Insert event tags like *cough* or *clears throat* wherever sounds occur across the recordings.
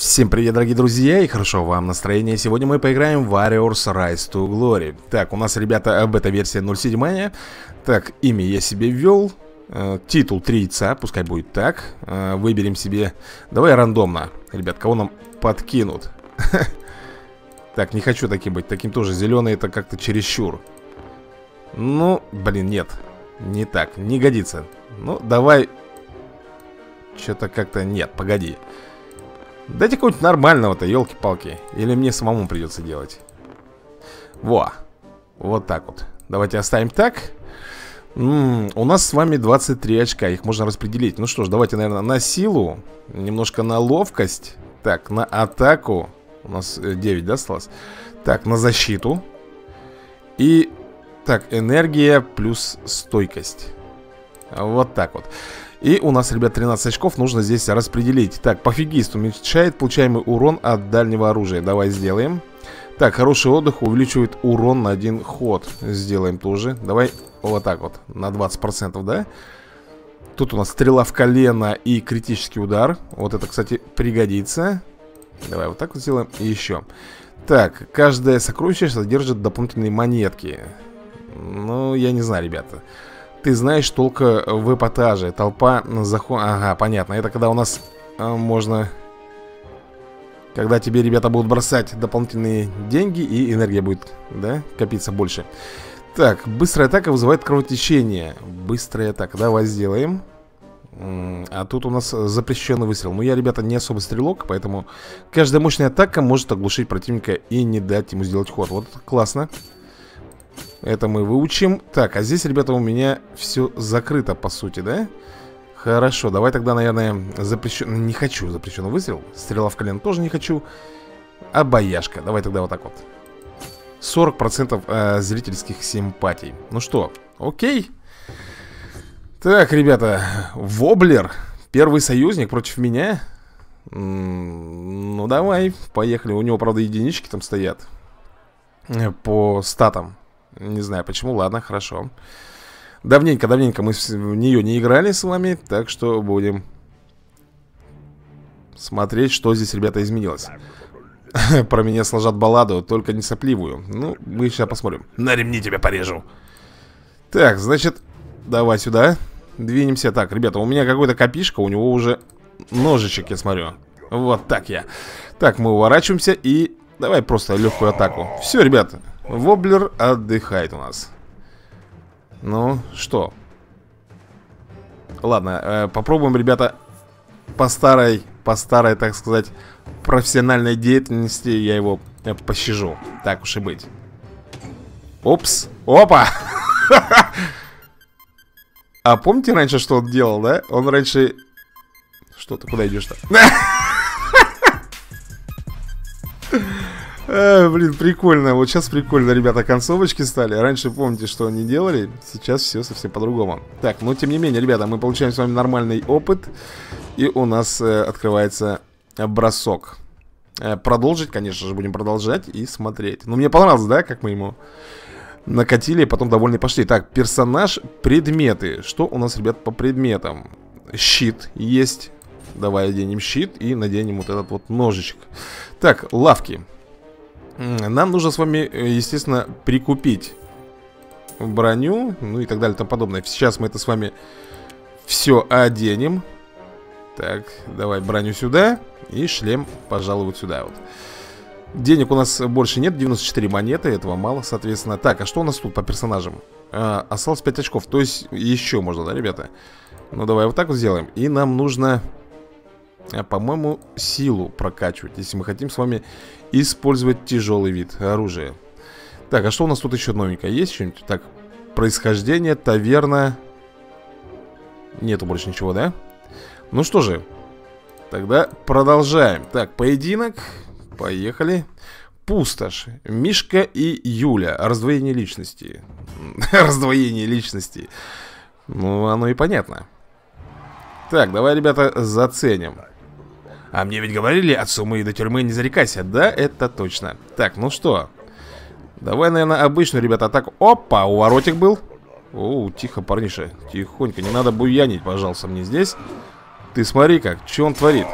Всем привет, дорогие друзья, и хорошо вам настроение. Сегодня мы поиграем в Warriors Rise to Glory. Так, у нас, ребята, бета-версия 0.7. Так, имя я себе ввел. Э, титул 3 яйца, пускай будет так. Э, выберем себе... Давай рандомно. Ребят, кого нам подкинут? *laughs* Так, не хочу таким быть. Таким тоже зеленый это как-то чересчур. Ну, блин, нет. Не так, не годится. Ну, давай... Что-то как-то... Нет, погоди. Погоди. Дайте какого-нибудь нормального-то, елки-палки Или мне самому придется делать. Во, вот так вот. Давайте оставим так. М -м, У нас с вами 23 очка Их можно распределить. Ну что ж, давайте, наверное, на силу Немножко на ловкость. Так, на атаку. У нас 9, да, осталось? Так, на защиту. И, так, энергия плюс стойкость. Вот так вот и у нас, ребят, 13 очков нужно здесь распределить. Так, пофигист уменьшает получаемый урон от дальнего оружия. Давай сделаем. Так, хороший отдых увеличивает урон на один ход. Сделаем тоже. Давай вот так вот, на 20%, да? Тут у нас стрела в колено и критический удар. Вот это, кстати, пригодится. Давай вот так вот сделаем. И еще. Так, каждое сокровище содержит дополнительные монетки. Ну, я не знаю, ребята ты знаешь только в эпатаже. Толпа заход... Ага, понятно. Это когда у нас а, можно Когда тебе ребята будут бросать дополнительные деньги И энергия будет, да, копиться больше. Так, быстрая атака вызывает кровотечение. Быстрая атака, давай сделаем. А тут у нас запрещенный выстрел. Ну я, ребята, не особо стрелок Поэтому каждая мощная атака может оглушить противника И не дать ему сделать ход. Вот классно это мы выучим. Так, а здесь, ребята, у меня все закрыто, по сути, да? Хорошо, давай тогда, наверное, запрещен... Не хочу запрещенный выстрел. Стрела в колено тоже не хочу. А бояшка, давай тогда вот так вот. 40% э, зрительских симпатий. Ну что, окей. Так, ребята Воблер. Первый союзник против меня. Ну, давай, поехали. У него, правда, единички там стоят э, По статам не знаю почему, ладно, хорошо. Давненько, давненько мы в нее не играли с вами Так что будем Смотреть, что здесь, ребята, изменилось. *laughs* Про меня сложат балладу, только не сопливую. Ну, мы сейчас посмотрим. На ремни тебя порежу. Так, значит, давай сюда. Двинемся. Так, ребята, у меня какой-то копишка У него уже ножичек, я смотрю. Вот так я. Так, мы уворачиваемся и Давай просто легкую атаку. Все, ребята, Воблер отдыхает у нас Ну, что? Ладно, э, попробуем, ребята По старой, по старой, так сказать Профессиональной деятельности Я его э, пощажу Так уж и быть Опс, опа *laughs* А помните раньше, что он делал, да? Он раньше... Что ты, куда идешь-то? *laughs* А, блин, прикольно. Вот сейчас прикольно, ребята, концовочки стали. Раньше помните, что они делали. Сейчас все совсем по-другому. Так, но тем не менее, ребята, мы получаем с вами нормальный опыт. И у нас э, открывается бросок. Э, продолжить, конечно же, будем продолжать и смотреть. Ну, мне понравилось, да, как мы ему накатили, потом довольны пошли. Так, персонаж, предметы. Что у нас, ребят, по предметам? Щит есть. Давай оденем щит и наденем вот этот вот ножичек. Так, лавки. Нам нужно с вами, э, естественно, прикупить броню, ну и так далее, и тому подобное. Сейчас мы это с вами все оденем. Так, давай броню сюда и шлем, пожалуй, вот сюда вот. Денег у нас больше нет, 94 монеты, этого мало, соответственно. Так, а что у нас тут по персонажам? А, осталось 5 очков, то есть еще можно, да, ребята? Ну, давай вот так вот сделаем. И нам нужно а, по-моему, силу прокачивать, если мы хотим с вами использовать тяжелый вид оружия. Так, а что у нас тут еще новенькое? Есть что-нибудь? Так, происхождение, таверна. Нету больше ничего, да? Ну что же, тогда продолжаем. Так, поединок. Поехали. Пустошь. Мишка и Юля. Раздвоение личности. *laughs* Раздвоение личности. Ну, оно и понятно. Так, давай, ребята, заценим. А мне ведь говорили, от суммы до тюрьмы не зарекайся. Да, это точно. Так, ну что? Давай, наверное, обычную, ребята, атаку. Опа, уворотик был. О, тихо, парниша. Тихонько, не надо буянить, пожалуйста, мне здесь. Ты смотри как, что он творит.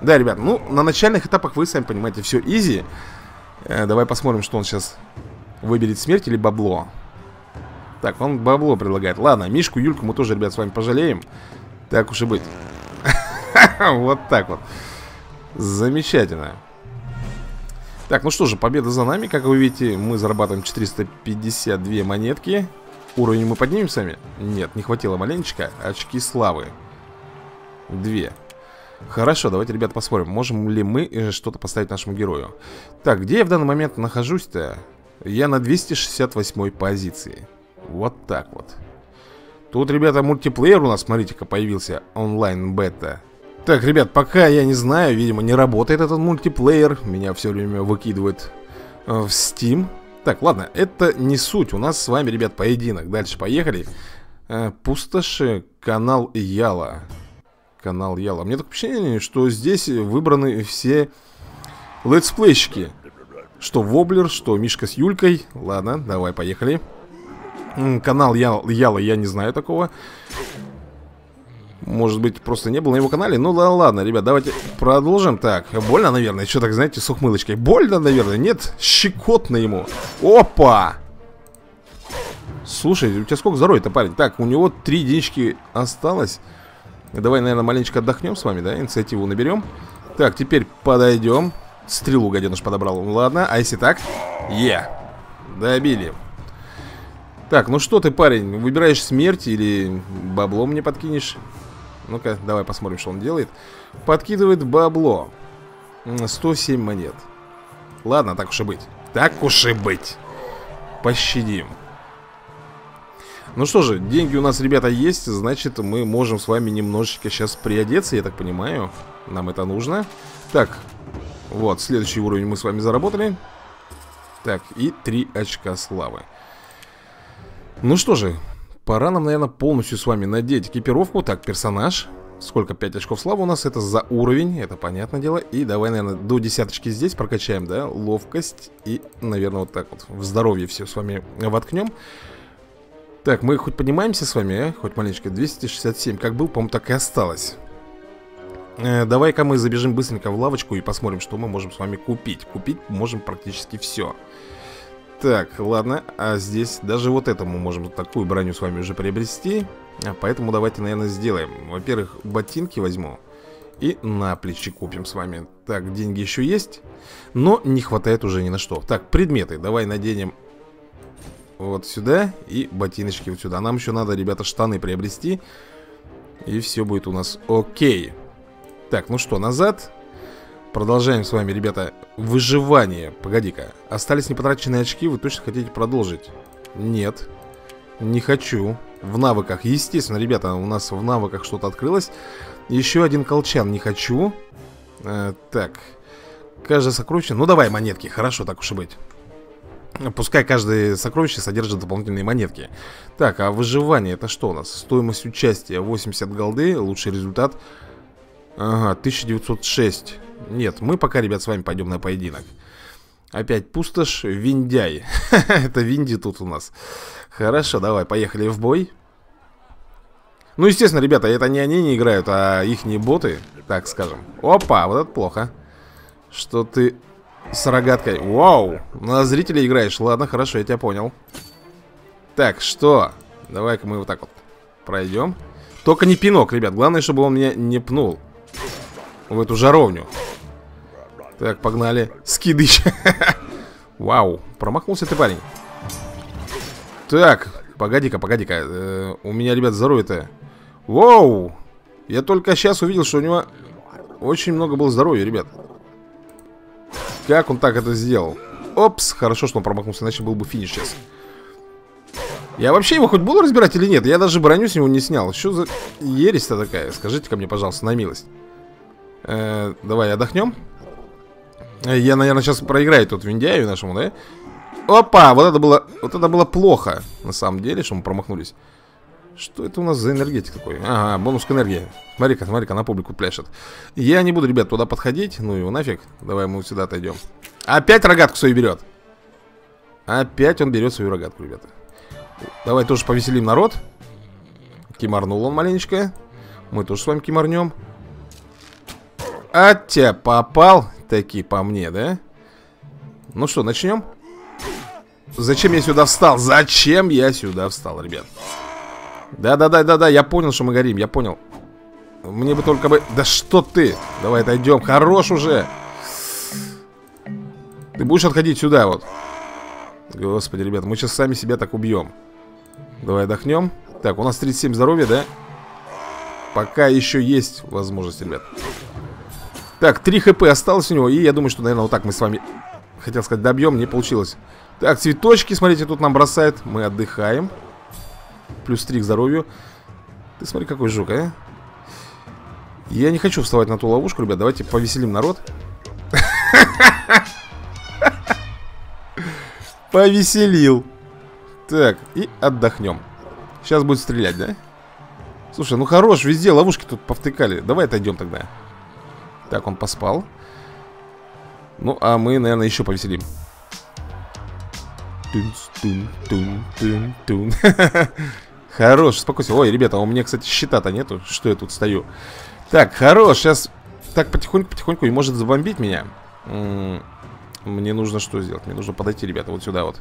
Да, ребят, ну, на начальных этапах вы сами понимаете, все изи э, Давай посмотрим, что он сейчас выберет смерть или бабло Так, он бабло предлагает Ладно, Мишку, Юльку мы тоже, ребят, с вами пожалеем Так уж и быть *laughs* Вот так вот. Замечательно. Так, ну что же, победа за нами. Как вы видите, мы зарабатываем 452 монетки. Уровень мы поднимем сами? Нет, не хватило маленечко. Очки славы. Две. Хорошо, давайте, ребят, посмотрим Можем ли мы э, что-то поставить нашему герою. Так, где я в данный момент нахожусь-то? Я на 268 позиции. Вот так вот. Тут, ребята, мультиплеер у нас, смотрите-ка, появился. Онлайн-бета Так, ребят, пока я не знаю Видимо, не работает этот мультиплеер. Меня все время выкидывает э, в Steam. Так, ладно, это не суть. У нас с вами, ребят, поединок. Дальше поехали. Э, Пустоши, канал Яла. Канал Яла. Мне такое впечатление, что здесь выбраны все летсплейщики. Что Воблер, что Мишка с Юлькой. Ладно, давай, поехали. Канал Яла, Яла я не знаю такого может быть, просто не было на его канале Ну да ладно, ребят, давайте продолжим Так, больно, наверное, что так, знаете, с ухмылочкой Больно, наверное, нет? Щекотно ему Опа! Слушай, у тебя сколько здоровья-то, парень? Так, у него три единички осталось Давай, наверное, маленечко отдохнем с вами, да? Инициативу наберем Так, теперь подойдем Стрелу гаденыш подобрал Ладно, а если так? Е, yeah. добили Так, ну что ты, парень, выбираешь смерть или бабло мне подкинешь? Ну-ка, давай посмотрим, что он делает. Подкидывает бабло. 107 монет. Ладно, так уж и быть. Так уж и быть. Пощадим. Ну что же, деньги у нас, ребята, есть Значит, мы можем с вами немножечко сейчас приодеться Я так понимаю. Нам это нужно. Так, вот, следующий уровень мы с вами заработали. Так, и 3 очка славы. Ну что же, Пора нам, наверное, полностью с вами надеть экипировку. Так, персонаж. Сколько? 5 очков славы у нас, это за уровень Это понятное дело. И давай, наверное, до десяточки здесь прокачаем, да? Ловкость и, наверное, вот так вот. В здоровье все с вами воткнем Так, мы хоть поднимаемся с вами, а? Хоть маленечко. 267, как был, по-моему, так и осталось. Э, Давай-ка мы забежим быстренько в лавочку И посмотрим, что мы можем с вами купить. Купить можем практически все так, ладно, а здесь даже вот это мы можем такую броню с вами уже приобрести. А Поэтому давайте, наверное, сделаем. Во-первых, ботинки возьму И на плечи купим с вами. Так, деньги еще есть Но не хватает уже ни на что. Так, предметы, давай наденем Вот сюда И ботиночки вот сюда. Нам еще надо, ребята, штаны приобрести. И все будет у нас окей. Так, ну что, назад Продолжаем с вами, ребята, выживание. Погоди-ка, остались непотраченные очки Вы точно хотите продолжить? Нет, не хочу. В навыках, естественно, ребята, у нас в навыках что-то открылось. Еще один колчан, не хочу. Э, Так, каждое сокровище. Ну давай монетки, хорошо, так уж и быть. Пускай каждое сокровище содержит дополнительные монетки. Так, а выживание это что у нас? Стоимость участия 80 голды, лучший результат Ага, 1906 нет, мы пока, ребят, с вами пойдем на поединок. Опять пустошь, Виндяй. *laughs* Это Винди тут у нас. Хорошо, давай, поехали в бой. Ну, естественно, ребята, это не они не играют, а их не боты Так скажем. Опа, вот это плохо. Что ты с рогаткой? Вау, на зрителей играешь. Ладно, хорошо, я тебя понял. Так, что? Давай-ка мы вот так вот пройдем. Только не пинок, ребят Главное, чтобы он меня не пнул В эту жаровню так, погнали. Скидыч. *laughs* Вау, промахнулся ты, парень. Так, погоди-ка, погоди-ка. Э, у меня, ребят, здоровье-то. Вау! Я только сейчас увидел, что у него очень много было здоровья, ребят. Как он так это сделал? Опс, хорошо, что он промахнулся, иначе был бы финиш сейчас. Я вообще его хоть буду разбирать или нет? Я даже броню с него не снял. Что за ересь-то такая? Скажите-ка мне, пожалуйста, на милость. Э, давай отдохнем. Я, наверное, сейчас проиграю тут Виндяю нашему, да? Опа, вот это было, вот это было плохо На самом деле, что мы промахнулись. Что это у нас за энергетик такой? Ага, бонус к энергии. Смотри-ка, смотри-ка, на публику пляшет. Я не буду, ребят, туда подходить Ну его нафиг, давай мы сюда отойдем. Опять рогатку свою берет. Опять он берет свою рогатку, ребята. Давай тоже повеселим народ. Кимарнул он маленечко. Мы тоже с вами кимарнем А тебя попал таки по мне, да? Ну что, начнем? Зачем я сюда встал? Зачем я сюда встал, ребят? Да-да-да-да-да, я понял, что мы горим, я понял Мне бы только бы... Да что ты? Давай отойдем, хорош уже Ты будешь отходить сюда вот Господи, ребят, мы сейчас сами себя так убьем Давай отдохнем Так, у нас 37 здоровья, да? Пока еще есть возможность, ребят Так, 3 хп осталось у него И я думаю, что, наверное, вот так мы с вами Хотел сказать, добьем, не получилось. Так, цветочки, смотрите, тут нам бросает Мы отдыхаем. Плюс 3 к здоровью. Ты смотри, какой жук, а? Я не хочу вставать на ту ловушку, ребят Давайте повеселим народ. *laughs* Повеселил. Так, и отдохнем. Сейчас будет стрелять, да? Слушай, ну хорош, везде ловушки тут повтыкали. Давай отойдем тогда Так, он поспал. Ну, а мы, наверное, еще повеселим. *laughs* Хорош, успокойся. Ой, ребята, у меня, кстати, щита-то нету. Что я тут стою? Так, хорош, сейчас Так, потихоньку-потихоньку и может забомбить меня. Мне нужно что сделать? Мне нужно подойти, ребята, вот сюда вот.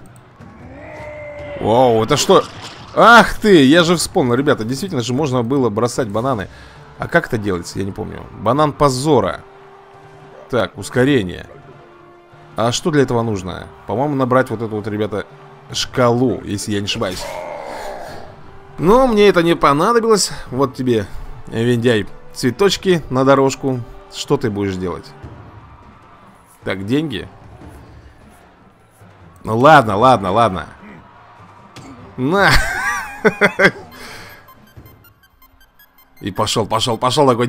Вау, это что? Ах ты, я же вспомнил, ребята Действительно же можно было бросать бананы А как это делается, я не помню. Банан позора. Так, ускорение. А что для этого нужно? По-моему, набрать вот эту вот, ребята, шкалу Если я не ошибаюсь. Но мне это не понадобилось. Вот тебе, Виндяй, цветочки на дорожку. Что ты будешь делать? Так, деньги? Ну ладно, ладно, ладно. На *laughs* И пошел, пошел, пошел такой.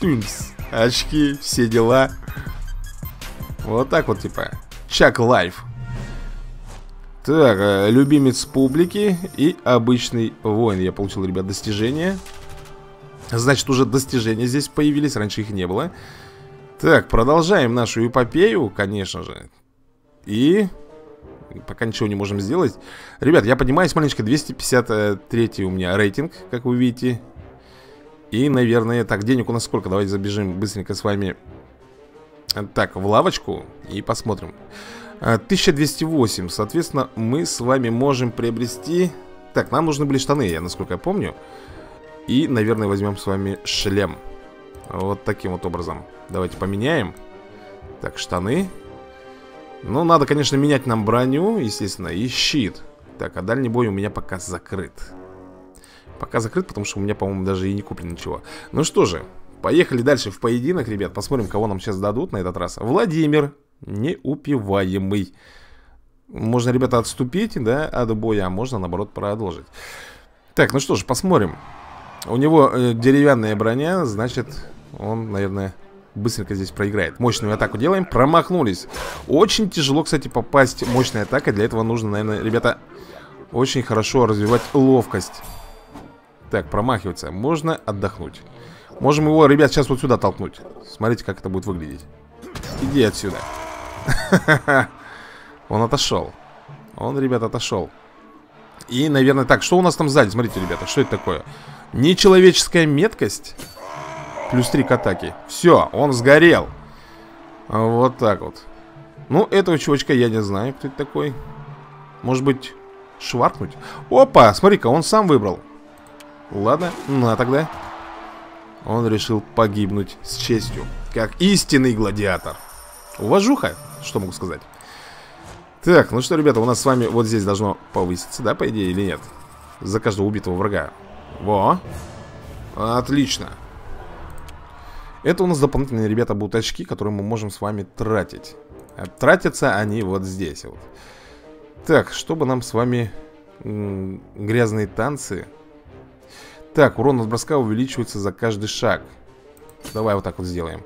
Тунс. Очки, все дела. Вот так вот, типа. Чак лайф. Так, э, любимец публики и обычный воин. Я получил, ребят, достижения. Значит, уже достижения здесь появились, раньше их не было. Так, продолжаем нашу эпопею, конечно же. И пока ничего не можем сделать. Ребят, я поднимаюсь маленечко 253 у меня рейтинг, как вы видите. И, наверное, так, денег у нас сколько? Давайте забежим быстренько с вами. Так, в лавочку и посмотрим. 1208, а, соответственно, мы с вами можем приобрести. Так, нам нужны были штаны, я насколько я помню. И, наверное, возьмем с вами шлем. Вот таким вот образом. Давайте поменяем. Так, штаны ну, надо, конечно, менять нам броню, естественно, и щит. Так, а дальний бой у меня пока закрыт. Пока закрыт, потому что у меня, по-моему, даже и не куплено ничего. Ну что же, поехали дальше в поединок, ребят. Посмотрим, кого нам сейчас дадут на этот раз. Владимир, неупиваемый. Можно, ребята, отступить, да, от боя А можно, наоборот, продолжить. Так, ну что ж, посмотрим. У него э, деревянная броня, значит, он, наверное, быстренько здесь проиграет. Мощную атаку делаем, промахнулись. Очень тяжело, кстати, попасть мощной атакой. Для этого нужно, наверное, ребята Очень хорошо развивать ловкость. Так, промахиваться. Можно отдохнуть. Можем его, ребят, сейчас вот сюда толкнуть. Смотрите, как это будет выглядеть. Иди отсюда. *laughs* Он отошел. Он, ребят, отошел. И, наверное, так, что у нас там сзади? Смотрите, ребята, что это такое? Нечеловеческая меткость Плюс 3 к атаке. Все, он сгорел. Вот так вот. Ну, этого чувачка я не знаю, кто это такой. Может быть, шваркнуть? Опа, смотри-ка, он сам выбрал. Ладно, на тогда. Он решил погибнуть с честью Как истинный гладиатор. Уважуха, что могу сказать. Так, ну что, ребята, у нас с вами вот здесь должно повыситься, да, по идее, или нет? За каждого убитого врага. Во! Отлично это у нас дополнительные, ребята, будут очки, которые мы можем с вами тратить. А Тратятся они вот здесь вот. Так, чтобы нам с вами Грязные танцы. Так, урон от броска увеличивается за каждый шаг. Давай вот так вот сделаем.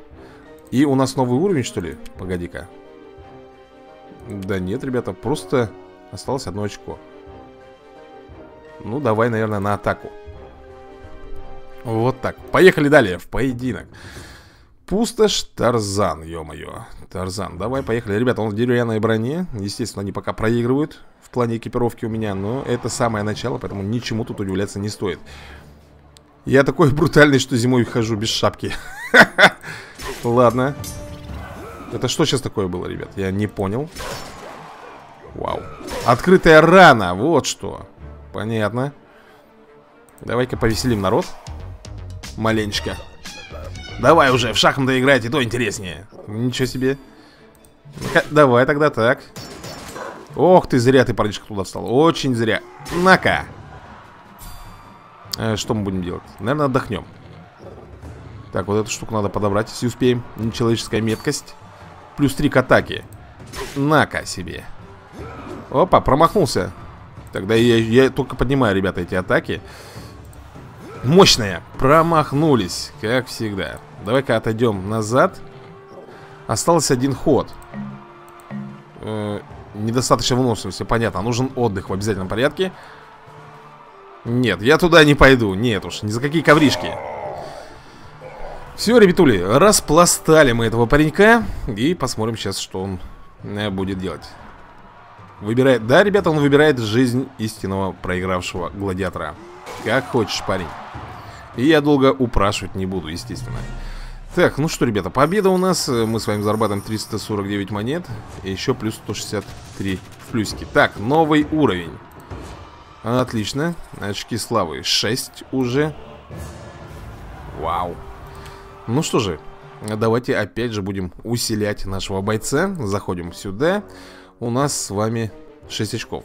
И у нас новый уровень, что ли? Погоди-ка. Да нет, ребята, просто осталось одно очко. Ну, давай, наверное, на атаку. Вот так. Поехали далее в поединок. Пустошь Тарзан, ё-моё. Тарзан, давай, поехали. Ребята, он в деревянной броне. Естественно, они пока проигрывают в плане экипировки у меня. Но это самое начало, поэтому ничему тут удивляться не стоит. Я такой *laughs* брутальный, что зимой хожу без шапки *laughs* Ладно Это что сейчас такое было, ребят? Я не понял Вау Открытая рана, вот что Понятно Давай-ка повеселим народ Маленечко Давай уже, в шахматы играть, и то интереснее. Ничего себе. Давай тогда так. Ох ты, зря ты, парнишка, туда встал. Очень зря. На-ка. Э, Что мы будем делать? Наверное, отдохнем. Так, вот эту штуку надо подобрать, если успеем. Нечеловеческая меткость. Плюс 3 к атаке. На-ка себе. Опа, промахнулся. Тогда я, я только поднимаю, ребята, эти атаки Мощная. Промахнулись, как всегда. Давай-ка отойдем назад. Остался один ход. Э, Недостаточно выносливости, понятно. Нужен отдых в обязательном порядке. Нет, я туда не пойду. Нет уж, ни за какие ковришки. Все, ребятули, распластали мы этого паренька. И посмотрим сейчас, что он э, будет делать. Выбирает, да, ребята, он выбирает жизнь истинного проигравшего гладиатора Как хочешь, парень. И я долго упрашивать не буду, естественно. Так, ну что, ребята, победа у нас. Мы с вами зарабатываем 349 монет. И еще плюс 163 в плюсики. Так, новый уровень. Отлично. Очки славы. 6 уже. Вау. Ну что же Давайте опять же будем усилять нашего бойца. Заходим сюда. У нас с вами 6 очков.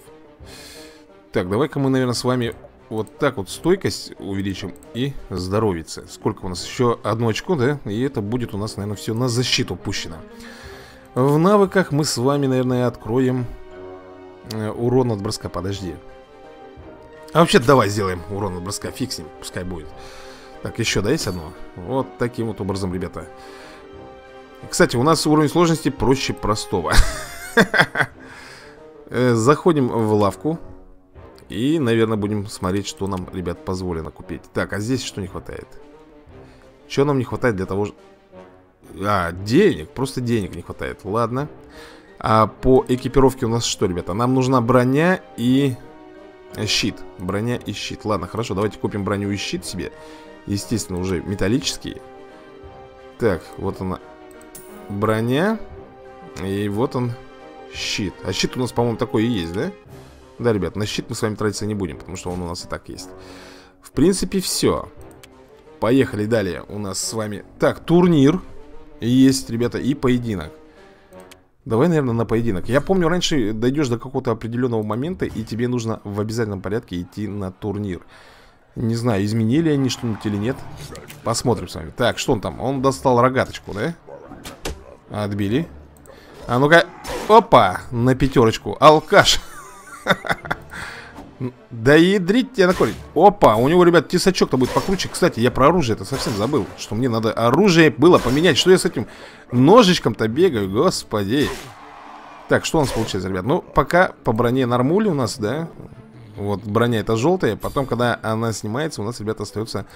Так, давай-ка мы, наверное, с вами вот так вот стойкость увеличим и здоровится. Сколько у нас? Еще? Одно очко, да? И это будет у нас, наверное, все на защиту пущено. В навыках мы с вами, наверное, откроем э, урон от броска. Подожди. А вообще давай сделаем урон от броска ним, пускай будет. Так, еще, да, есть одно? Вот таким вот образом, ребята. Кстати, у нас уровень сложности проще простого. *laughs* Э, Заходим в лавку и, наверное, будем смотреть, что нам, ребят, позволено купить. Так, а здесь что не хватает? Что нам не хватает для того... А, денег, просто денег не хватает. Ладно. А по экипировке у нас что, ребята? Нам нужна броня и щит. Броня и щит. Ладно, хорошо, давайте купим броню и щит себе. Естественно, уже металлические Так, вот она Броня. И вот он щит. А щит у нас, по-моему, такой и есть? Да, ребят, на щит мы с вами тратиться не будем, потому что он у нас и так есть. В принципе, все. Поехали далее. У нас с вами... Так, турнир есть, ребята, и поединок. Давай, наверное, на поединок. Я помню, раньше дойдешь до какого-то определенного момента, и тебе нужно в обязательном порядке идти на турнир. Не знаю, изменили они что-нибудь или нет. Посмотрим с вами. Так, что он там? Он достал рогаточку, да? Отбили. А ну-ка. Опа! На пятерочку. Алкаш. Да ядрить тебя на корень. Опа, у него, ребят, тесачок-то будет покруче. Кстати, я про оружие это совсем забыл Что мне надо оружие было поменять. Что я с этим ножичком-то бегаю Господи. Так, что у нас получается, ребят? Ну, пока по броне нормуль у нас, да. Вот броня это желтая Потом, когда она снимается, у нас, ребята, остается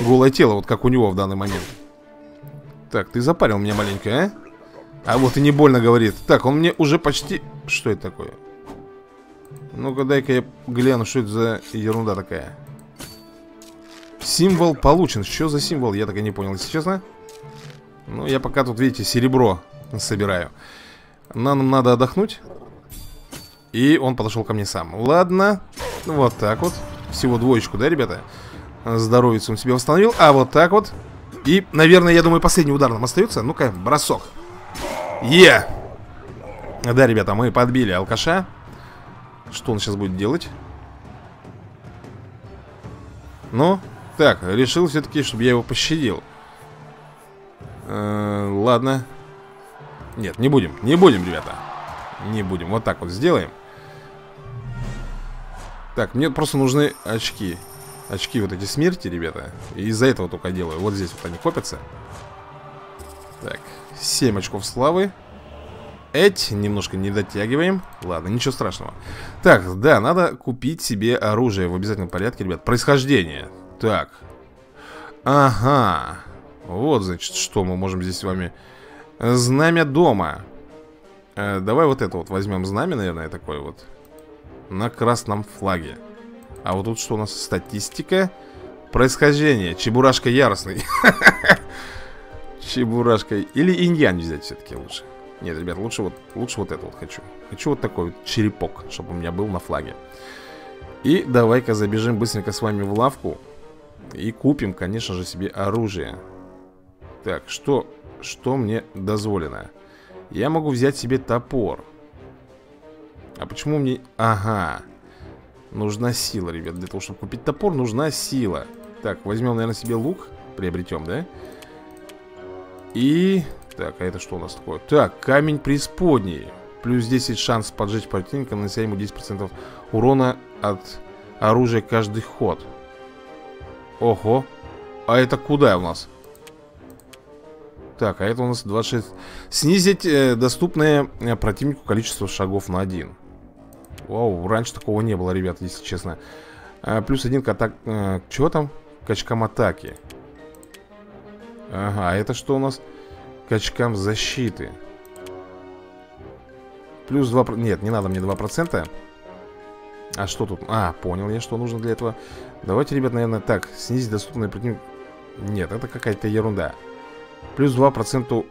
голое тело Вот как у него в данный момент. Так, ты запарил меня маленько, а? А вот и не больно говорит. Так, он мне уже почти... Что это такое? Ну-ка, дай-ка я гляну, что это за ерунда такая. Символ получен. Что за символ? Я так и не понял, если честно. Ну, я пока тут, видите, серебро собираю. Нам надо отдохнуть. И он подошел ко мне сам. Ладно. Вот так вот. Всего двоечку, да, ребята? Здоровец он себе восстановил. А вот так вот. И, наверное, я думаю, последний удар нам остается. Ну-ка, бросок. Е! Да, ребята, мы подбили алкаша. Что он сейчас будет делать? Ну, так, решил все-таки, чтобы я его пощадил. Э, Ладно. Нет, не будем, не будем, ребята. Не будем, вот так вот сделаем. Так, мне просто нужны очки. Очки вот эти смерти, ребята. Из-за этого только делаю, вот здесь вот они копятся. Так, 7 очков славы Эть, немножко не дотягиваем. Ладно, ничего страшного. Так, да, надо купить себе оружие в обязательном порядке, ребят. Происхождение. Так. Ага. Вот, значит, что мы можем здесь с вами. Знамя дома. Э, Давай вот это вот возьмем знамя, наверное, такое вот. На красном флаге. А вот тут что у нас? Статистика. Происхождение. Чебурашка яростный. *laughs* Чебурашка. Или иньян взять все-таки лучше. Нет, ребят, лучше вот, лучше вот это вот хочу. Хочу вот такой вот черепок, чтобы у меня был на флаге. И давай-ка забежим быстренько с вами в лавку. И купим, конечно же, себе оружие. Так, что, что мне дозволено? Я могу взять себе топор. А почему мне... Ага. Нужна сила, ребят. Для того, чтобы купить топор, нужна сила. Так, возьмем, наверное, себе лук. Приобретем, да? И... Так, а это что у нас такое? Так, камень преисподней. Плюс 10 шанс поджечь противника, нанося ему 10% урона от оружия каждый ход. Ого. А это куда у нас? Так, а это у нас 26. Снизить э, доступное э, противнику количество шагов на один. Вау, раньше такого не было, ребят, если честно. А, плюс один к атак... Э, чего там? К очкам атаки. Ага, а это что у нас? К очкам защиты. Плюс 2... Нет, не надо мне 2%. А что тут? А, понял я, что нужно для этого. Давайте, ребят, наверное, так. Снизить доступное противник... Нет, это какая-то ерунда. Плюс 2%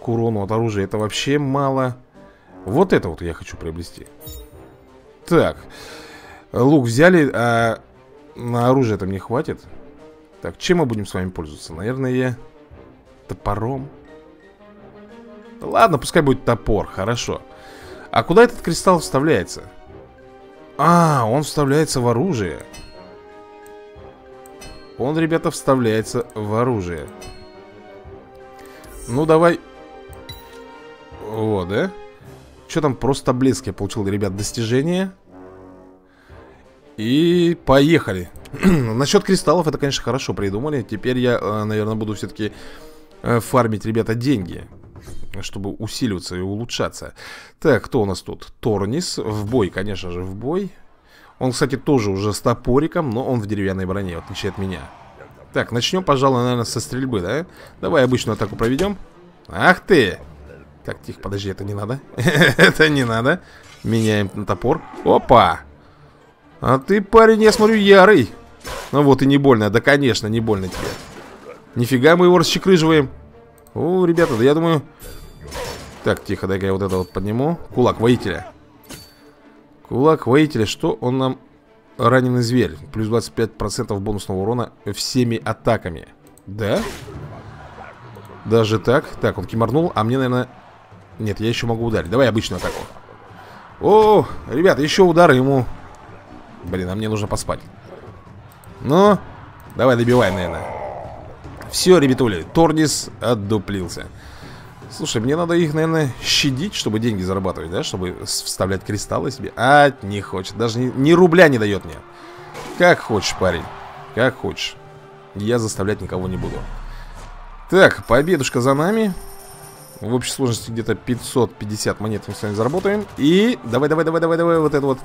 к урону от оружия. Это вообще мало. Вот это вот я хочу приобрести. Так. Лук взяли, а на оружие это мне хватит. Так, чем мы будем с вами пользоваться? Наверное, топором. Ладно, пускай будет топор, хорошо. А куда этот кристалл вставляется? А, он вставляется в оружие. Он, ребята, вставляется в оружие. Ну, давай. О, да? Что там, просто блеск я получил, ребят, достижение. И поехали. *clears throat* Насчет кристаллов это, конечно, хорошо придумали. Теперь я, э, наверное, буду все-таки э, фармить, ребята, деньги. Чтобы усиливаться и улучшаться. Так, кто у нас тут? Торнис. В бой, конечно же, в бой. Он, кстати, тоже уже с топориком, но он в деревянной броне, в отличие от меня. Так, начнем, пожалуй, наверное, со стрельбы, да? Давай обычную атаку проведем. Ах ты! Так, тихо, подожди, это не надо. *laughs* это не надо. Меняем на топор. Опа! А ты, парень, я смотрю, ярый. Ну вот и не больно. Да, конечно, не больно тебе. Нифига мы его расчекрыживаем. О, ребята, да я думаю... Так, тихо, дай-ка я вот это вот подниму. Кулак воителя. Кулак воителя, что он нам... Раненый зверь. Плюс 25% бонусного урона всеми атаками. Да? Даже так? Так, он кимарнул, а мне, наверное... Нет, я еще могу ударить. Давай обычную атаку. О, ребята, еще удар ему... Блин, а мне нужно поспать. Ну, давай добивай, наверное. Все, ребятули, Торнис отдуплился. Слушай, мне надо их, наверное, щадить, чтобы деньги зарабатывать, да? Чтобы вставлять кристаллы себе. А, не хочет. Даже ни, ни рубля не дает мне. Как хочешь, парень. Как хочешь. Я заставлять никого не буду. Так, победушка за нами. В общей сложности где-то 550 монет мы с вами заработаем. И давай, давай, давай, давай, давай, вот это вот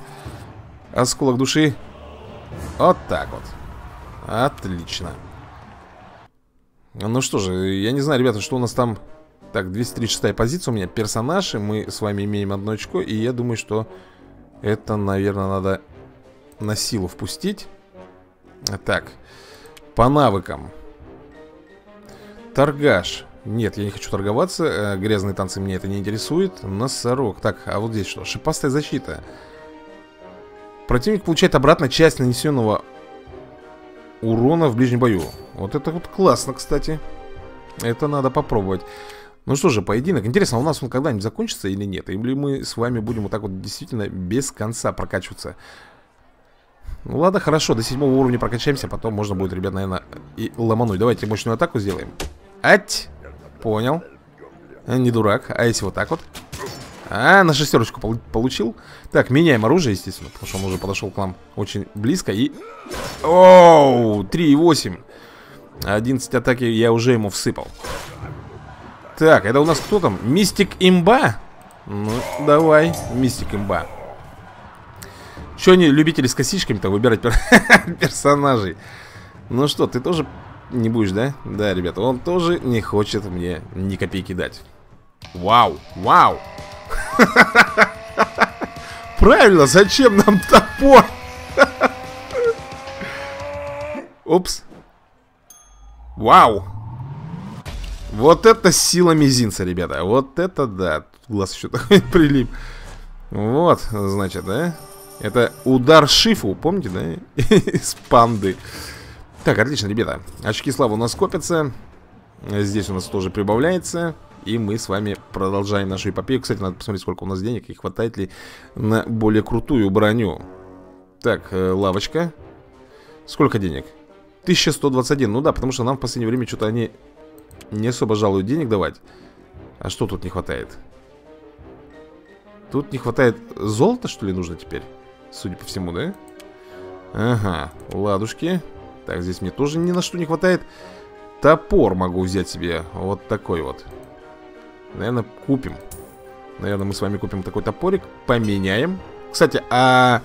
осколок души. Вот так вот. Отлично. Ну что же, я не знаю, ребята, что у нас там так, 236 позиция у меня персонаж, и мы с вами имеем одно очко, и я думаю, что это, наверное, надо на силу впустить. Так, по навыкам. Торгаш. Нет, я не хочу торговаться, э, грязные танцы мне это не интересует. Носорог. Так, а вот здесь что? Шипастая защита. Противник получает обратно часть нанесенного урона в ближнем бою. Вот это вот классно, кстати. Это надо попробовать. Ну что же, поединок. Интересно, у нас он когда-нибудь закончится или нет? Или мы с вами будем вот так вот действительно без конца прокачиваться? Ну ладно, хорошо, до седьмого уровня прокачаемся, потом можно будет, ребят, наверное, и ломануть. Давайте мощную атаку сделаем. Ать! Понял. Не дурак. А если вот так вот? А, на шестерочку пол получил. Так, меняем оружие, естественно, потому что он уже подошел к нам очень близко. И... Оу, 3,8. 11 атаки я уже ему всыпал. Так, это у нас кто там? Мистик имба? Ну, давай, мистик имба. Че они, любители с косичками-то, выбирать пер *laughs* персонажей? Ну что, ты тоже не будешь, да? Да, ребята, он тоже не хочет мне ни копейки дать. Вау, вау. *laughs* Правильно, зачем нам топор? *laughs* Упс, Вау! Вот это сила мизинца, ребята. Вот это да. Тут глаз еще такой *laughs* прилип. Вот, значит, да? Это удар шифу, помните, да? *laughs* Из панды. Так, отлично, ребята. Очки славы у нас копятся. Здесь у нас тоже прибавляется. И мы с вами продолжаем нашу эпопею. Кстати, надо посмотреть, сколько у нас денег и хватает ли на более крутую броню. Так, э, лавочка. Сколько денег? 1121. Ну да, потому что нам в последнее время что-то они не особо жалуют денег давать. А что тут не хватает? Тут не хватает золота, что ли, нужно теперь? Судя по всему, да? Ага, ладушки. Так, здесь мне тоже ни на что не хватает. Топор могу взять себе. Вот такой вот. Наверное, купим. Наверное, мы с вами купим такой топорик. Поменяем. Кстати, а...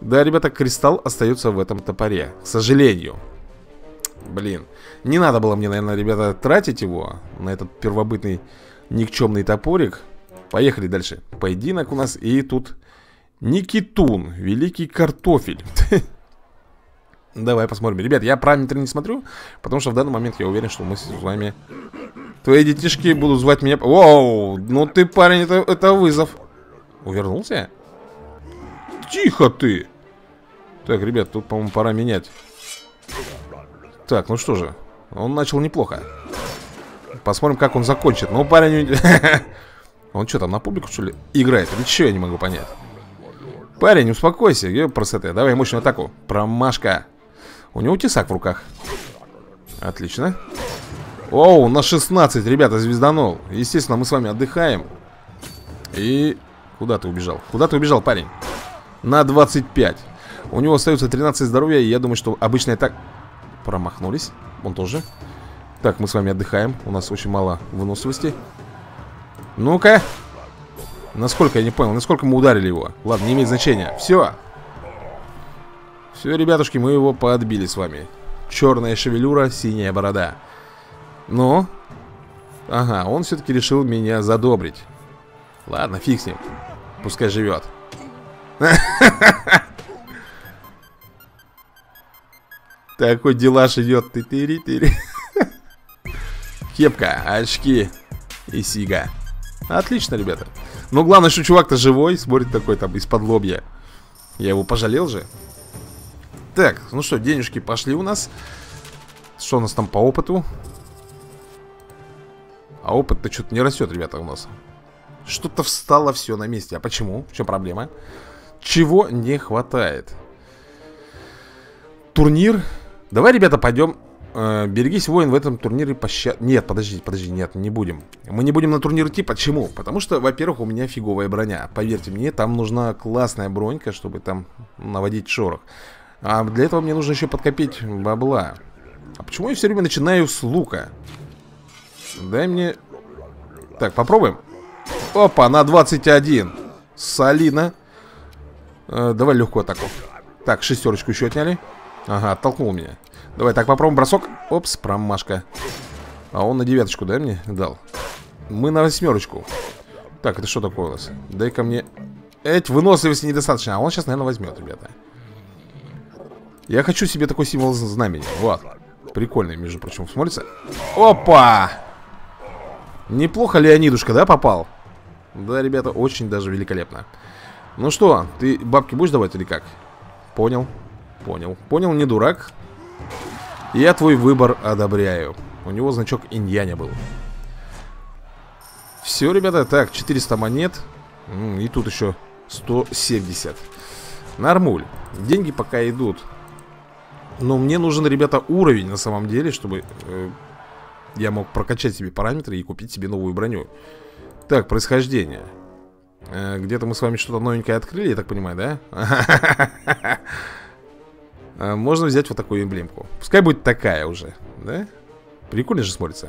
Да, ребята, кристалл остается в этом топоре. К сожалению. Блин. Не надо было мне, наверное, ребята, тратить его на этот первобытный никчемный топорик. Поехали дальше. Поединок у нас. И тут Никитун, великий картофель. *laughs* Давай посмотрим. Ребят, я параметры не смотрю, потому что в данный момент я уверен, что мы с вами Твои детишки будут звать меня... Воу, ну ты, парень, это, это вызов. Увернулся? Тихо ты! Так, ребят, тут, по-моему, пора менять. Так, ну что же. Он начал неплохо. Посмотрим, как он закончит. Ну, парень... *laughs* Он что, там на публику, что ли, играет? Или что, я не могу понять. Парень, успокойся. Ёпрсоте. Давай мощную атаку. Промашка. У него тесак в руках. Отлично. Оу, на 16, ребята, звезданул Естественно, мы с вами отдыхаем И... Куда ты убежал? Куда ты убежал, парень? На 25 У него остается 13 здоровья И я думаю, что обычная так... Промахнулись. Он тоже. Так, мы с вами отдыхаем. У нас очень мало выносливости. Ну-ка. Насколько, я не понял, насколько мы ударили его? Ладно, не имеет значения. Все Все, ребятушки, мы его подбили с вами. Черная шевелюра, синяя борода. Ну? Ага, он все-таки решил меня задобрить. Ладно, фиг с ним. Пускай живет. *laughs* Такой делаш идет. ты тыри тыри Кепка, очки и сига. Отлично, ребята. Но главное, что чувак-то живой, смотрит такой там из-под лобья. Я его пожалел же. Так, ну что, денежки пошли у нас. Что у нас там по опыту? А опыт-то что-то не растет, ребята, у нас. Что-то встало все на месте. А почему? В чем проблема? Чего не хватает? Турнир. Давай, ребята, пойдем. Э, берегись, воин, в этом турнире пощад... Нет, подожди, подожди, нет, не будем. Мы не будем на турнир идти. Почему? Потому что, во-первых, у меня фиговая броня. Поверьте мне, там нужна классная бронька, чтобы там наводить шорох. А для этого мне нужно еще подкопить бабла. А почему я все время начинаю с лука? Дай мне... Так, попробуем. Опа, на 21. Солидно. Э, давай легкую атаку. Так, шестерочку еще отняли. Ага, оттолкнул меня. Давай, так, попробуем бросок. Опс, промашка. А он на девяточку, да, мне дал? Мы на восьмерочку. Так, это что такое у нас? Дай-ка мне... Эть, выносливости недостаточно. А он сейчас, наверное, возьмет, ребята. Я хочу себе такой символ знамени. Вот. Прикольный, между прочим, смотрится. Опа! Неплохо Леонидушка, да, попал? Да, ребята, очень даже великолепно Ну что, ты бабки будешь давать или как? Понял, понял. Понял, не дурак. Я твой выбор одобряю. У него значок иньяня был. Все, ребята, так, 400 монет. И тут еще 170 Нормуль Деньги пока идут. Но мне нужен, ребята, уровень на самом деле Чтобы э, я мог прокачать себе параметры и купить себе новую броню. Так, происхождение. Э, Где-то мы с вами что-то новенькое открыли, я так понимаю, да? *laughs* Э, можно взять вот такую эмблемку Пускай будет такая уже, да? Прикольно же смотрится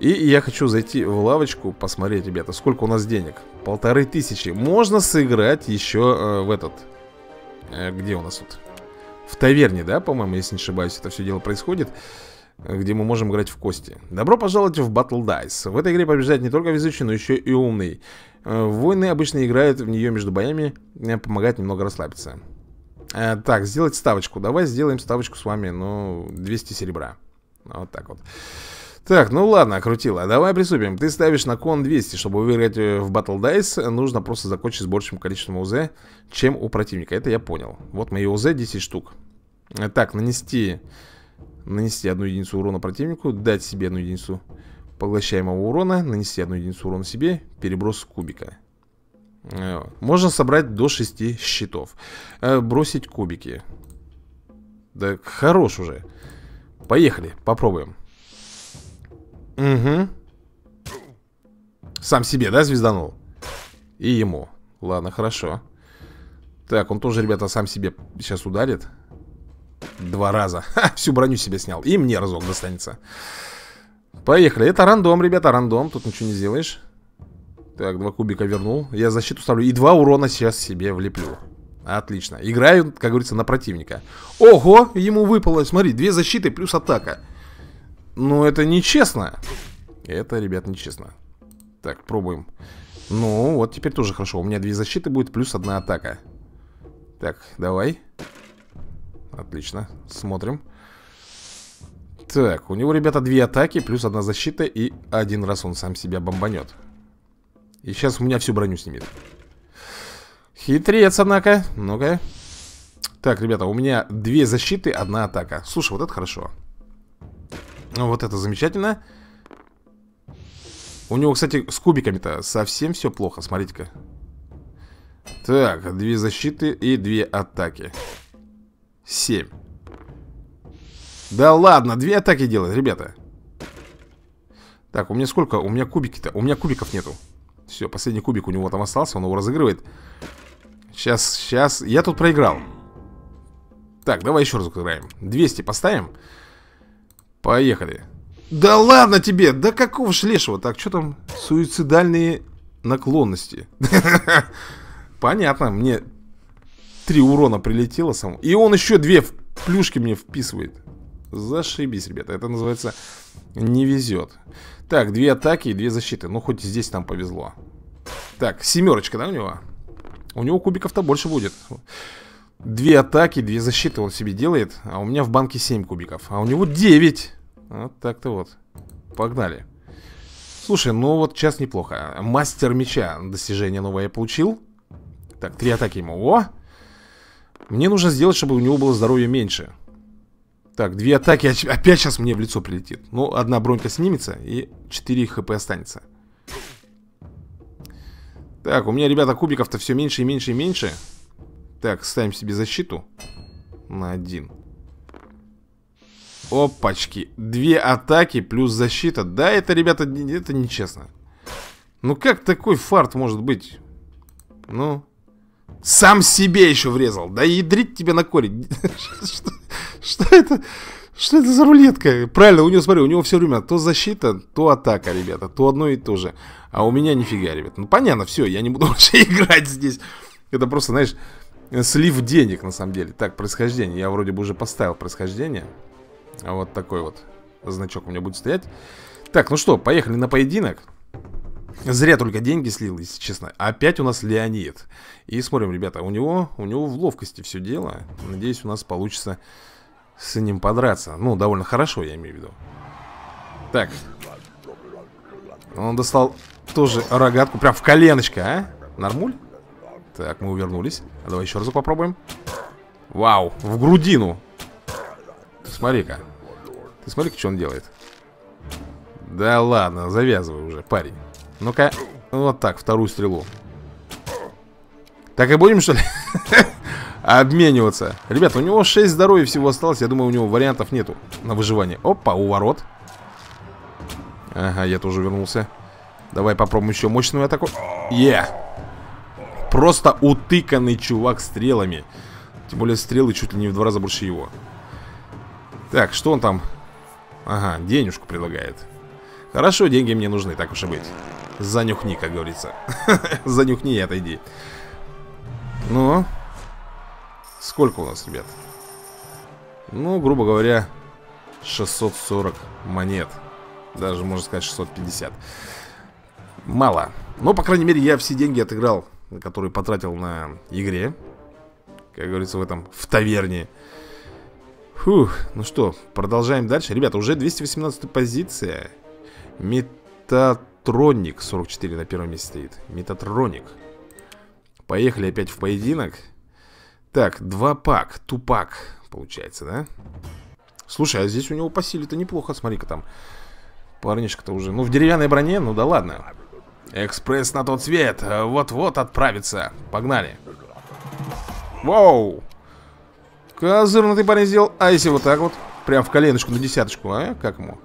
И я хочу зайти в лавочку, посмотреть, ребята, сколько у нас денег Полторы тысячи Можно сыграть еще э, в этот э, Где у нас тут? В таверне, да, по-моему, если не ошибаюсь, это все дело происходит где мы можем играть в кости. Добро пожаловать в Battle Dice. В этой игре побеждает не только везучий, но еще и умный. Э, воины обычно играют в нее между боями, помогает немного расслабиться. Э, так, сделать ставочку. Давай сделаем ставочку с вами, ну, 200 серебра. Вот так вот. Так, ну ладно, крутила. Давай приступим. Ты ставишь на кон 200. Чтобы выиграть э, в Battle Dice, нужно просто закончить с большим количеством УЗ, чем у противника. Это я понял. Вот мои УЗ 10 штук. Э, так, нанести... Нанести одну единицу урона противнику, дать себе одну единицу поглощаемого урона, нанести одну единицу урона себе, переброс кубика. Э, можно собрать до 6 щитов. Бросить кубики. Да хорош уже. Поехали, попробуем. Угу. Сам себе, да, звезданул? И ему. Ладно, хорошо. Так, он тоже, ребята, сам себе сейчас ударит. Два раза. *laughs* Ха, всю броню себе снял. И мне разок достанется. Поехали. Это рандом, ребята, рандом. Тут ничего не сделаешь. Так, два кубика вернул. Я защиту ставлю. И два урона сейчас себе влеплю. Отлично. Играю, как говорится, на противника. Ого, ему выпало. Смотри, две защиты плюс атака. Ну, это нечестно. Это, ребят, нечестно. Так, пробуем. Ну, вот теперь тоже хорошо. У меня две защиты будет, плюс одна атака. Так, давай. Отлично. Смотрим. Так, у него, ребята, две атаки, плюс одна защита, и один раз он сам себя бомбанет. И сейчас у меня всю броню снимет. Хитрец, однако. Ну-ка. Так, ребята, у меня две защиты, одна атака. Слушай, вот это хорошо. Ну, вот это замечательно. У него, кстати, с кубиками-то совсем все плохо, смотрите-ка. Так, две защиты и две атаки. Семь. Да ладно, две атаки делает, ребята. Так, у меня сколько? У меня кубики-то. У меня кубиков нету. Все, последний кубик у него там остался, он его разыгрывает. Сейчас, сейчас. Я тут проиграл. Так, давай еще раз играем. 200 поставим. Поехали. Да ладно тебе, да какого шлешего? Так, что там? Суицидальные наклонности. *laughs* Понятно, мне три урона прилетело сам. И он еще две плюшки мне вписывает. Зашибись, ребята. Это называется не везет. Так, две атаки и две защиты. Ну, хоть здесь там повезло. Так, семерочка, да, у него? У него кубиков-то больше будет. Две атаки, две защиты он себе делает А у меня в банке 7 кубиков А у него 9 Вот так-то вот Погнали Слушай, ну вот сейчас неплохо Мастер меча Достижение новое я получил Так, три атаки ему О! Мне нужно сделать, чтобы у него было здоровье меньше Так, две атаки Опять сейчас мне в лицо прилетит Ну, одна бронька снимется И 4 хп останется Так, у меня, ребята, кубиков-то все меньше и меньше и меньше так, ставим себе защиту на один. Опачки. Две атаки плюс защита. Да, это, ребята, это нечестно. Ну как такой фарт может быть? Ну... Сам себе еще врезал. Да ядрить тебе на корень. *laughs* Что это? Что это за рулетка? Правильно, у него, смотри, у него все время то защита, то атака, ребята. То одно и то же. А у меня нифига, ребят. Ну понятно, все, я не буду *laughs* вообще играть здесь. Это просто, знаешь, слив денег, на самом деле. Так, происхождение. Я вроде бы уже поставил происхождение. А вот такой вот значок у меня будет стоять. Так, ну что, поехали на поединок. Зря только деньги слил, если честно. Опять у нас Леонид. И смотрим, ребята, у него, у него в ловкости все дело. Надеюсь, у нас получится с ним подраться. Ну, довольно хорошо, я имею в виду. Так. Он достал тоже рогатку. Прям в коленочко, а? Нормуль? Так, мы увернулись а Давай еще раз попробуем Вау, в грудину Смотри-ка Ты смотри-ка, что он делает Да ладно, завязывай уже, парень Ну-ка, вот так, вторую стрелу. Так и будем, что ли? *laughs* Обмениваться. Ребята, у него 6 здоровья всего осталось. Я думаю, у него вариантов нету на выживание. Опа, у ворот. Ага, я тоже вернулся. Давай попробуем еще мощную атаку. Е! Yeah. Просто утыканный чувак стрелами. Тем более стрелы чуть ли не в два раза больше его. Так, что он там? Ага, денежку предлагает Хорошо, деньги мне нужны, так уж и быть. Занюхни, как говорится. *laughs* Занюхни и отойди. Ну Сколько у нас, ребят? Ну, грубо говоря 640 монет. Даже, можно сказать, 650 Мало. Но, по крайней мере, я все деньги отыграл который потратил на игре. Как говорится, в этом, в таверне. Фух, ну что, продолжаем дальше? Ребята, уже 218 позиция Метатроник 44 на первом месте стоит. Метатроник. Поехали опять в поединок. Так, два пак, тупак Получается, да? Слушай, а здесь у него по силе-то неплохо Смотри-ка там. Парнишка-то уже, ну в деревянной броне, ну да ладно. Экспресс на тот свет Вот-вот отправится. Погнали. Воу! Козырно ты парень сделал. А если вот так вот? Прям в коленочку на десяточку, а? Как ему?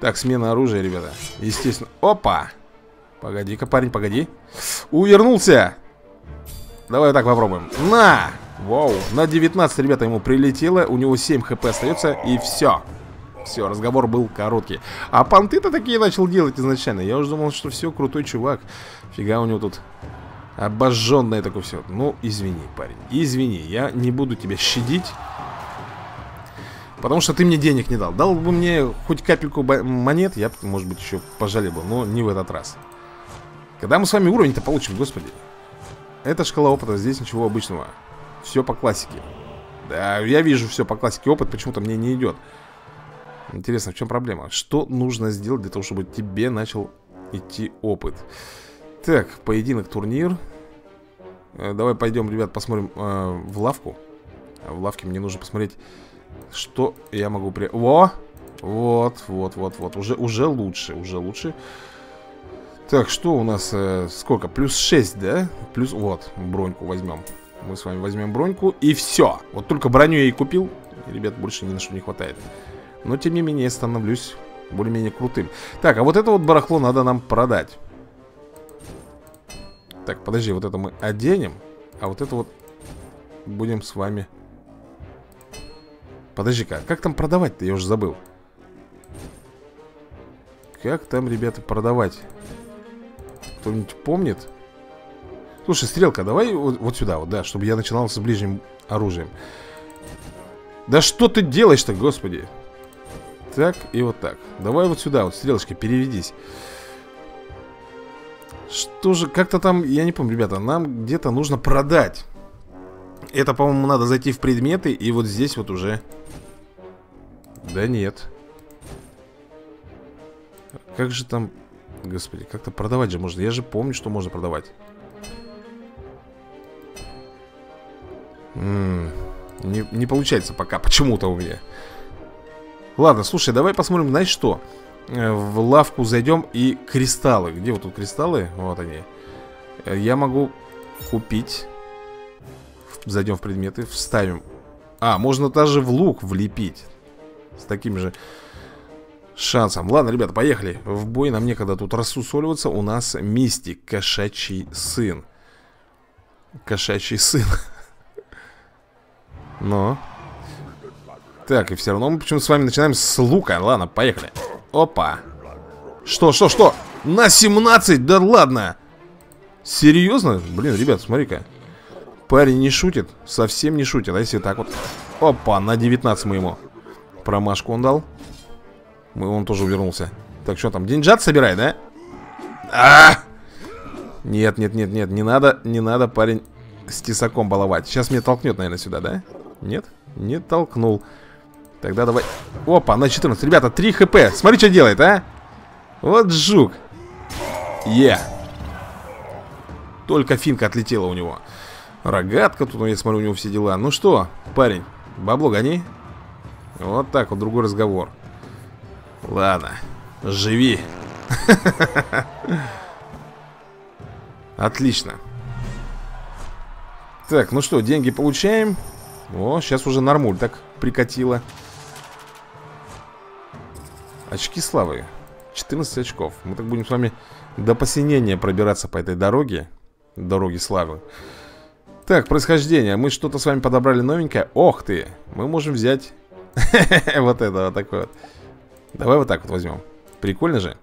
Так, смена оружия, ребята. Естественно. Опа! Погоди-ка, парень, погоди. Увернулся! Давай вот так попробуем. На! Вау, на 19, ребята, ему прилетело. У него 7 хп остается И все Все, разговор был короткий. А понты-то такие начал делать изначально. Я уже думал, что все, крутой чувак. Фига у него тут Обожженное такое все. Ну, извини, парень. Извини, я не буду тебя щадить. Потому что ты мне денег не дал. Дал бы мне хоть капельку монет, я, может быть, еще пожалел бы. Но не в этот раз. Когда мы с вами уровень-то получим, господи. Это шкала опыта, здесь ничего обычного. Все по классике. Да, я вижу все по классике. Опыт почему-то мне не идет. Интересно, в чем проблема? Что нужно сделать для того, чтобы тебе начал идти опыт? Так, поединок, турнир э, Давай пойдем, ребят, посмотрим э, в лавку а В лавке мне нужно посмотреть Что я могу при... Во! Вот, вот, вот, вот. Уже, уже лучше, уже лучше. Так, что у нас э, Сколько? Плюс 6, да? Плюс, вот, броньку возьмем. Мы с вами возьмем броньку И все Вот только броню я и купил Ребят, больше ни на что не хватает. Но, тем не менее, я становлюсь более-менее крутым. Так, а вот это вот барахло надо нам продать. Так, подожди, вот это мы оденем А вот это вот будем с вами Подожди-ка, как там продавать-то? Я уже забыл Как там, ребята, продавать? Кто-нибудь помнит? Слушай, стрелка, давай вот, вот сюда вот, да Чтобы я начинал с ближним оружием Да что ты делаешь-то, господи Так и вот так Давай вот сюда, вот стрелочка, переведись что же, как-то там, я не помню, ребята, нам где-то нужно продать. Это, по-моему, надо зайти в предметы и вот здесь вот уже... Да нет. Как же там... Господи, как-то продавать же можно. Я же помню, что можно продавать. М -м, не, не получается пока, почему-то у меня. Ладно, слушай, давай посмотрим, знаешь что? Э, в лавку зайдем и кристаллы. Где вот тут кристаллы? Вот они. Э, я могу купить. Зайдем в предметы, вставим. А, можно даже в лук влепить. С таким же шансом. Ладно, ребята, поехали. В бой нам некогда тут рассусоливаться. У нас мистик, кошачий сын. Кошачий сын. *laughs* Но. Так, и все равно мы почему с вами начинаем с лука. Ладно, поехали. Опа. Что, что, что? На 17? Да ладно. Серьезно? Блин, ребят, смотри-ка. Парень не шутит. Совсем не шутит. А если так вот? Опа, на 19 мы ему. Промашку он дал. Мы, он тоже увернулся. Так, что там? Деньжат собирай, да? А, Нет, нет, нет, нет. Не надо, не надо, парень, с тесаком баловать. Сейчас меня толкнет, наверное, сюда, да? Нет? Не толкнул. Тогда давай... Опа, на 14. Ребята, 3 хп. Смотри, что делает, а? Вот жук. Е. Только финка отлетела у него. Рогатка тут, я смотрю, у него все дела. Ну что, парень, бабло гони. Вот так вот, другой разговор. Ладно, живи. *laughs* Отлично. Так, ну что, деньги получаем. О, сейчас уже нормуль так прикатило. Очки славы 14 очков Мы так будем с вами до посинения пробираться по этой дороге Дороге славы Так, происхождение Мы что-то с вами подобрали новенькое Ох ты, мы можем взять *laughs* Вот это вот такое вот. Давай вот так вот возьмем. Прикольно же.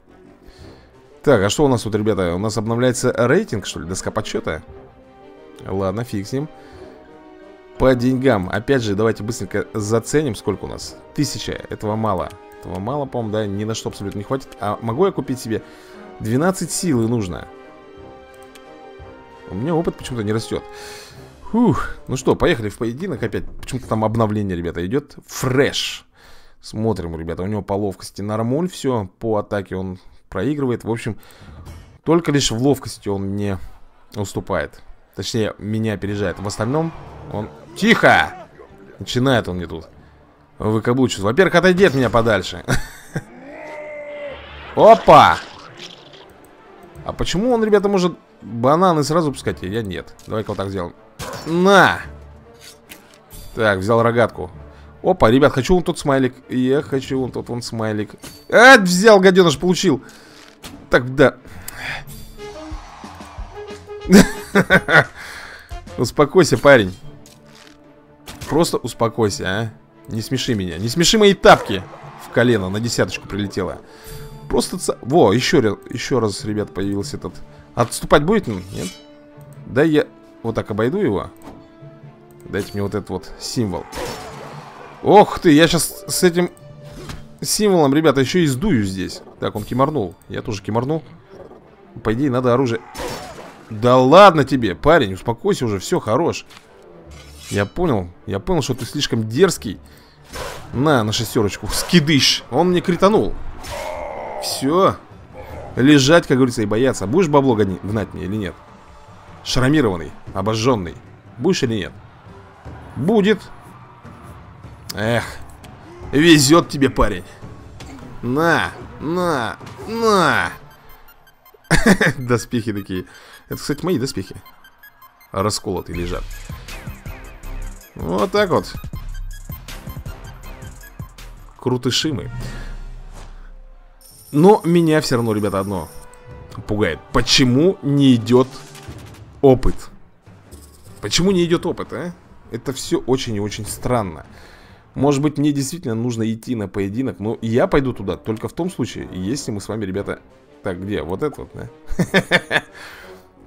Так, а что у нас тут, ребята? У нас обновляется рейтинг, что ли? Доска подсчета? Ладно, фиг с ним. По деньгам. Опять же, давайте быстренько заценим, сколько у нас. Тысяча, этого мало. Этого мало, по-моему, да, ни на что абсолютно не хватит. А могу я купить себе 12 силы нужно? У меня опыт почему-то не растет Фух, ну что, поехали в поединок. Опять Почему-то там обновление, ребята, идет. Фреш. Смотрим, ребята, у него по ловкости нормуль. Все, по атаке он проигрывает. В общем, только лишь в ловкости он не уступает. Точнее, меня опережает. В остальном он... Тихо! Начинает он мне тут Выкаблучиться Во-первых, отойди от меня подальше. *laughs* Опа! А почему он, ребята, может бананы сразу пускать? Я нет. Давай-ка вот так сделаем. На! Так, взял рогатку. Опа, ребят, хочу вон тот смайлик. Я хочу вон тот вон смайлик. А, взял, гаденыш, получил. Так, да. *laughs* Успокойся, парень. Просто успокойся, а. Не смеши меня. Не смеши мои тапки. В колено на десяточку прилетело. Просто... Ца... Во, еще раз, еще раз, ребят, появился этот... Отступать будет? Нет? Да я вот так обойду его. Дайте мне вот этот вот символ. Ох ты, я сейчас с этим символом, ребята, еще и сдую здесь. Так, он кимарнул. Я тоже кимарнул. По идее, надо оружие... Да ладно тебе, парень, успокойся уже, все, хорош. Я понял, я понял, что ты слишком дерзкий. На, на шестерочку, скидыш. Он мне кританул. Все. Лежать, как говорится, и бояться. Будешь бабло гнать мне или нет? Шрамированный, обожженный. Будешь или нет? Будет. Эх. Везет тебе, парень. На, на, на. *laughs* Доспехи такие. Это, кстати, мои доспехи. Расколотые лежат. Вот так вот. Крутыши мы. Но меня все равно, ребята, одно пугает. Почему не идет опыт? Почему не идет опыт, а? Это все очень и очень странно. Может быть, мне действительно нужно идти на поединок, но я пойду туда только в том случае, если мы с вами, ребята... Так, где? Вот это вот, да? *laughs*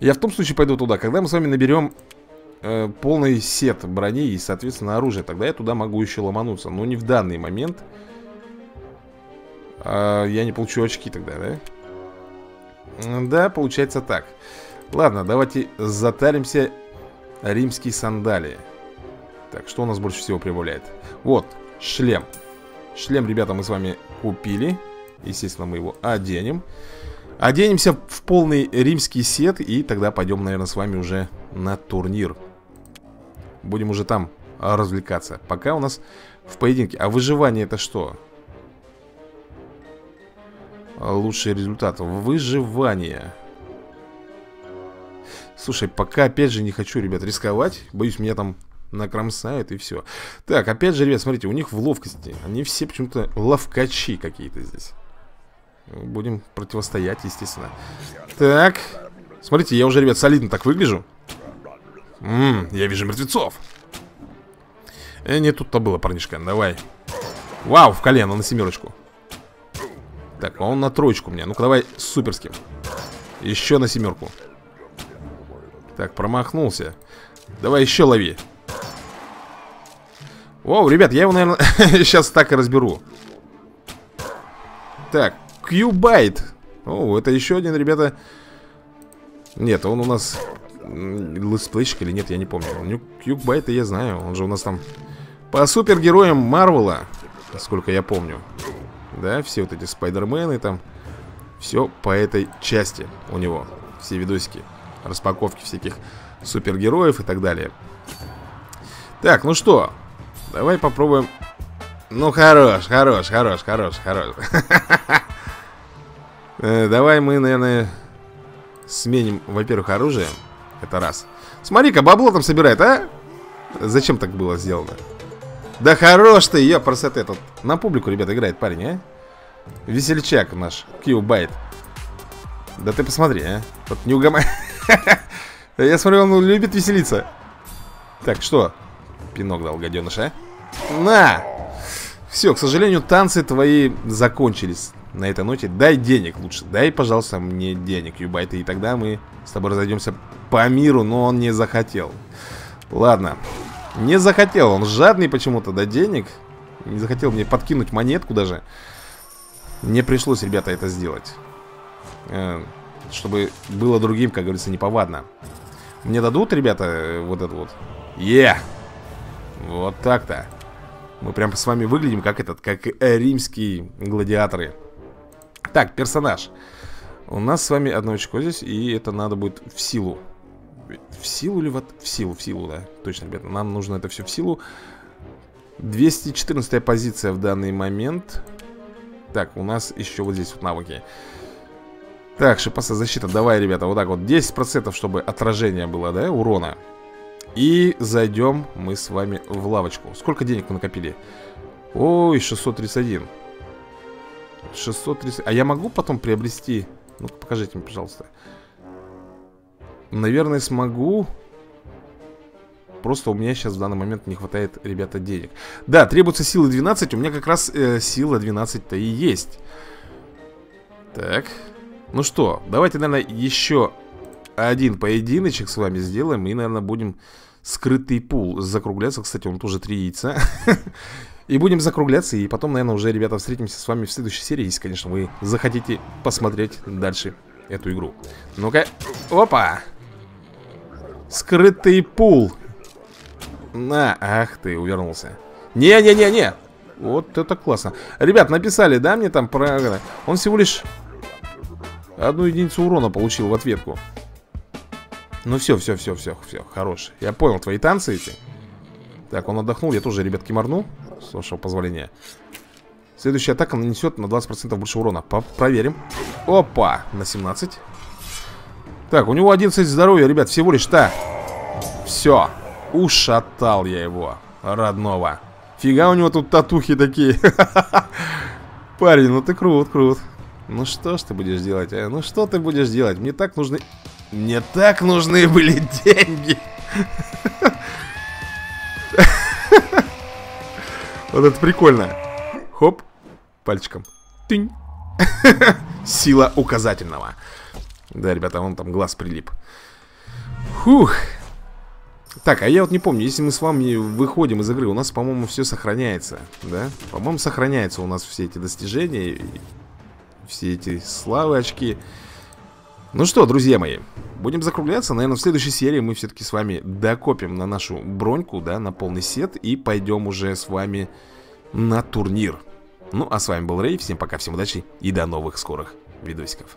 Я в том случае пойду туда, когда мы с вами наберем э, полный сет брони и, соответственно, оружия. Тогда я туда могу еще ломануться. Но не в данный момент а, я не получу очки тогда, да? Да, получается так. Ладно, давайте затаримся. Римские сандалии. Так, что у нас больше всего прибавляет? Вот, шлем. Шлем, ребята, мы с вами купили. Естественно, мы его оденем. Оденемся в полный римский сет И тогда пойдем, наверное, с вами уже на турнир. Будем уже там развлекаться. Пока у нас в поединке. А выживание это что? Лучший результат Выживание. Слушай, пока опять же не хочу, ребят, рисковать. Боюсь, меня там накромсают и все Так, опять же, ребят, смотрите, у них в ловкости. Они все почему-то ловкачи какие-то здесь. Будем противостоять, естественно. Так. Смотрите, я уже, ребят, солидно так выгляжу. Ммм, я вижу мертвецов. Э, не тут-то было, парнишка, давай. Вау, в колено, на семерочку так, он на троечку мне. Ну-ка, давай суперским. Еще на семерку. Так, промахнулся. Давай еще лови. О, ребят, я его, наверное, *laughs* сейчас так и разберу. Так, Кьюбайт. О, это еще один, ребята. Нет, он у нас летсплейщик или нет, я не помню. Ну, Кьюбайта я знаю, он же у нас там по супергероям Марвела, насколько я помню. Да, все вот эти спайдермены там Все по этой части у него. Все видосики Распаковки всяких супергероев и так далее. Так, ну что Давай попробуем. Ну хорош, хорош, хорош, хорош, хорош. *laughs* Э, Давай мы, наверное Сменим, во-первых, оружие. Это раз. Смотри-ка, бабло там собирает, а? Зачем так было сделано? Да хорош ты, я просто этот На публику, ребята, играет парень, а? Весельчак наш, Кьюбайт Да ты посмотри, а Вот не *laughs* Я смотрю, он любит веселиться Так, что? Пинок дал, гаденыш, а? На! Все, к сожалению, танцы твои закончились на этой ноте Дай денег лучше, дай, пожалуйста, мне денег, Юбайт И тогда мы с тобой разойдемся по миру, но он не захотел Ладно, не захотел, он жадный почему-то, да денег Не захотел мне подкинуть монетку даже Мне пришлось, ребята, это сделать э, Чтобы было другим, как говорится, неповадно Мне дадут, ребята, вот это вот? Е! Вот так-то. Мы прям с вами выглядим как этот, как римские гладиаторы. Так, персонаж. У нас с вами одно очко здесь, и это надо будет в силу. В силу или в, от... в силу? В силу, да. Точно, ребята. Нам нужно это все в силу. 214 позиция в данный момент. Так, у нас еще вот здесь вот навыки. Так, шипаса защита. Давай, ребята, вот так вот. 10%, чтобы отражение было, да, урона. И зайдем мы с вами в лавочку. Сколько денег мы накопили? Ой, 631. 630. А я могу потом приобрести... Ну-ка, покажите мне, пожалуйста. Наверное, смогу. Просто у меня сейчас в данный момент не хватает, ребята, денег. Да, требуется сила 12. У меня как раз э, сила 12-то и есть. Так. Ну что, давайте, наверное, еще один поединочек с вами сделаем. И, наверное, будем скрытый пул закругляться. Кстати, он тоже три яйца. *laughs* И будем закругляться, и потом, наверное, уже, ребята, встретимся с вами в следующей серии, если, конечно, вы захотите посмотреть дальше эту игру. Ну-ка, опа! Скрытый пул. На, ах ты, увернулся. Не-не-не-не! Вот это классно. Ребят, написали, да, мне там про... Он всего лишь одну единицу урона получил в ответку. Ну все, все, все, все, все, хорош. Я понял твои танцы эти. Так, он отдохнул, я тоже, ребятки, морну С вашего позволения Следующая атака нанесет на 20% больше урона По Проверим Опа, на 17 Так, у него 11 здоровья, ребят, всего лишь-то Все, ушатал я его Родного Фига у него тут татухи такие *laughs* Парень, ну ты крут, крут Ну что ж ты будешь делать, а? Ну что ты будешь делать? Мне так нужны... Мне так нужны были *laughs* деньги *laughs* Вот это прикольно. Хоп, пальчиком. Тынь. Сила указательного. Да, ребята, вон там глаз прилип. Фух. Так, а я вот не помню, если мы с вами выходим из игры, у нас, по-моему, все сохраняется, да? По-моему, сохраняется у нас все эти достижения, все эти славы, очки. Ну что, друзья мои, будем закругляться. Наверное, в следующей серии мы все-таки с вами докопим на нашу броньку, да, на полный сет. И пойдем уже с вами на турнир. Ну, а с вами был Рэй. Всем пока, всем удачи и до новых скорых видосиков.